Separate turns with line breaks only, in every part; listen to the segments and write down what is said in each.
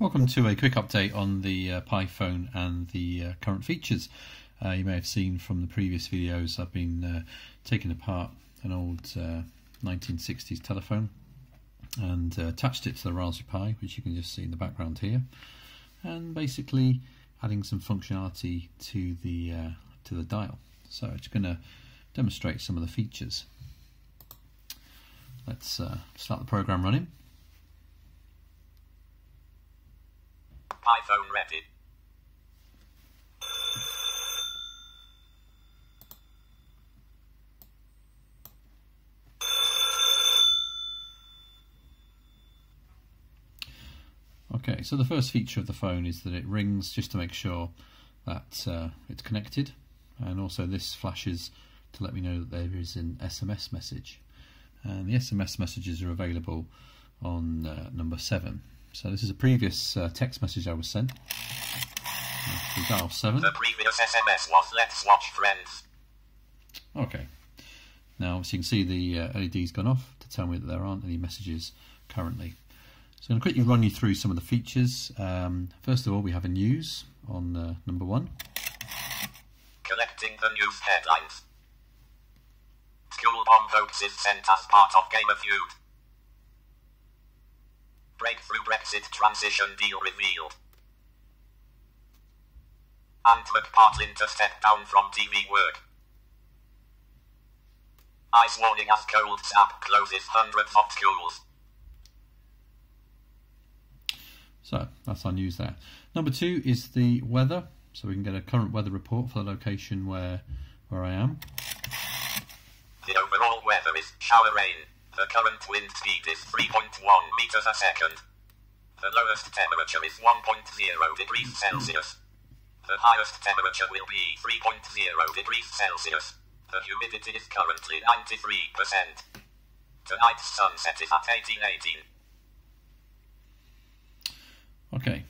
Welcome to a quick update on the uh, Pi phone and the uh, current features. Uh, you may have seen from the previous videos I've been uh, taking apart an old 1960s uh, telephone and uh, attached it to the Raspberry Pi which you can just see in the background here and basically adding some functionality to the to the dial. So it's going to demonstrate some of the features. Let's start the program running.
Pi phone ready.
Okay, so the first feature of the phone is that it rings just to make sure that uh, it's connected, and also this flashes to let me know that there is an SMS message. And the SMS messages are available on uh, number 7. So this is a previous uh, text message I was sent.
Dial 7. The previous SMS was Let's Watch Friends.
Okay. Now, as you can see, the uh, LED's gone off to tell me that there aren't any messages currently. So I'm going to quickly run you through some of the features. Um, first of all, we have a news on uh, number one.
Collecting the news headlines. School bomb hoaxes sent as part of Game of Feud. Breakthrough Brexit transition deal revealed. Ant McPartlin to step down from TV work. Ice warning as cold snap closes hundreds of schools.
So that's our news there. Number two is the weather. So we can get a current weather report for the location where where I am.
The overall weather is shower rain. The current wind speed is 3.1 meters a second. The lowest temperature is 1.0 degrees Celsius. The highest temperature will be 3.0 degrees Celsius. The humidity is currently 93%. Tonight's sunset is at 1818.
Okay.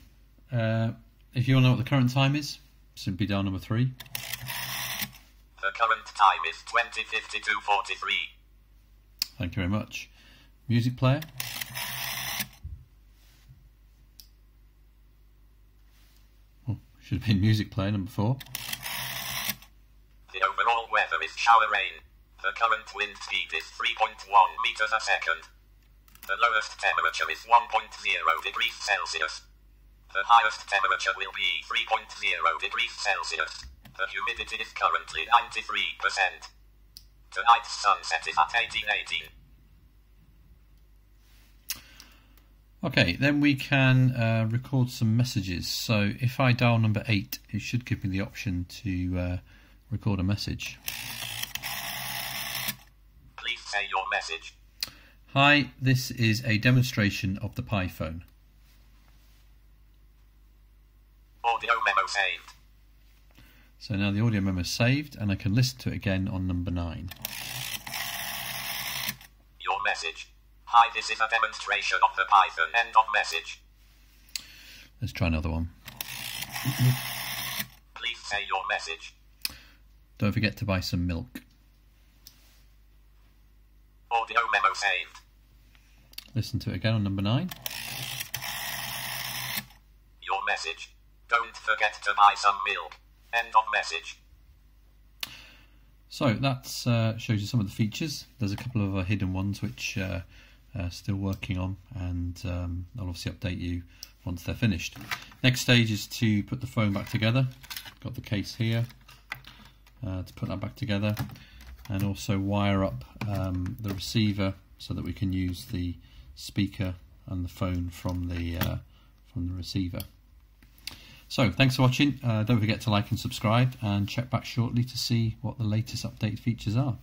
Uh, if you want to know what the current time is, simply dial number three.
The current time is 2052.43.
Thank you very much. Music player. Oh, should have been music player number four.
The overall weather is shower rain. The current wind speed is 3.1 meters a second. The lowest temperature is 1.0 degrees Celsius. The highest temperature will be 3.0 degrees Celsius. The humidity is currently 93%. Tonight's sunset is at 1818.
Okay, then we can uh, record some messages. So if I dial number 8, it should give me the option to uh, record a message.
Please say your message.
Hi, this is a demonstration of the Pi phone.
Audio memo saved.
So now the audio memo is saved and I can listen to it again on number 9.
Your message. Hi, this is a demonstration of the Pi phone end of message.
Let's try another one.
Please say your message.
Don't forget to buy some milk.
Audio memo saved.
Listen to it again on number 9.
Your message. Don't forget to buy some milk. End of message.
So that uh, shows you some of the features. There's a couple of uh, hidden ones which uh, are still working on, and um, I'll obviously update you once they're finished. Next stage is to put the phone back together. Got the case here uh, to put that back together, and also wire up um, the receiver so that we can use the speaker and the phone from the uh, from the receiver. So thanks for watching. Uh, don't forget to like and subscribe and check back shortly to see what the latest update features are.